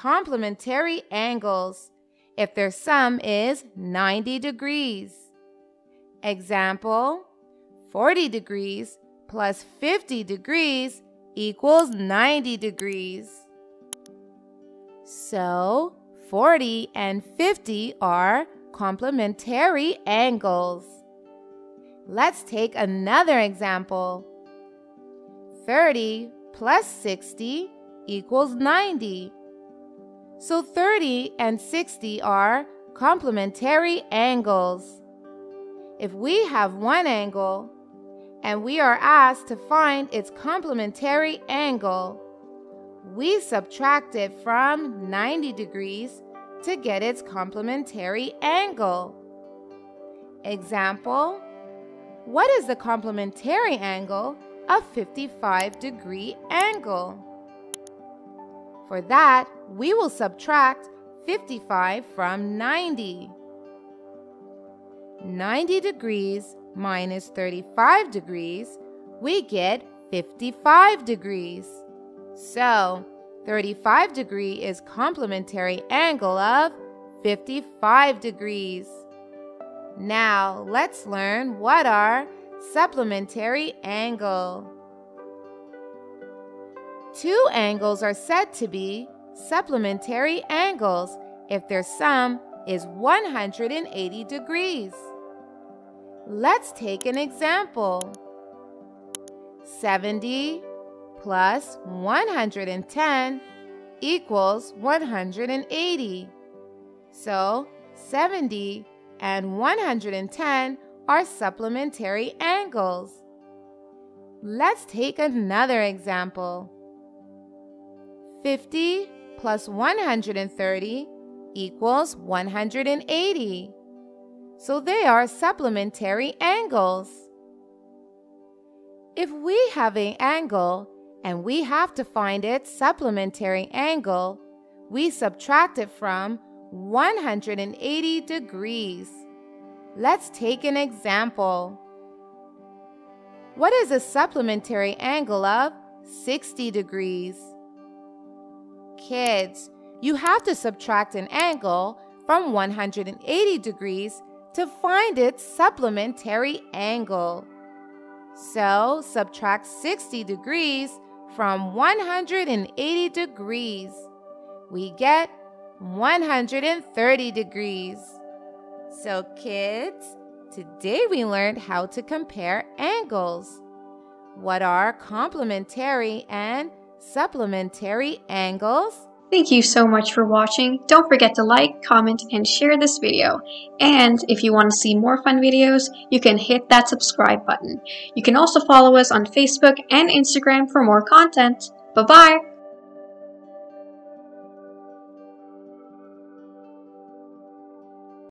complementary angles if their sum is 90 degrees. Example 40 degrees plus 50 degrees equals 90 degrees. So 40 and 50 are complementary angles. Let's take another example. 30 plus 60 equals 90. So 30 and 60 are complementary angles. If we have one angle and we are asked to find its complementary angle, we subtract it from 90 degrees to get its complementary angle. Example, what is the complementary angle of 55 degree angle? For that, we will subtract 55 from 90. 90 degrees minus 35 degrees, we get 55 degrees. So, 35 degree is complementary angle of 55 degrees. Now, let's learn what are supplementary angle. Two angles are said to be supplementary angles if their sum is 180 degrees. Let's take an example. 70 plus 110 equals 180. So 70 and 110 are supplementary angles. Let's take another example. 50 plus 130 equals 180. So they are supplementary angles. If we have an angle and we have to find its supplementary angle, we subtract it from 180 degrees. Let's take an example. What is a supplementary angle of 60 degrees? Kids, you have to subtract an angle from 180 degrees to find its supplementary angle. So subtract 60 degrees from 180 degrees. We get 130 degrees. So kids, today we learned how to compare angles. What are complementary and supplementary angles? Thank you so much for watching. Don't forget to like, comment, and share this video. And if you want to see more fun videos, you can hit that subscribe button. You can also follow us on Facebook and Instagram for more content. Bye-bye!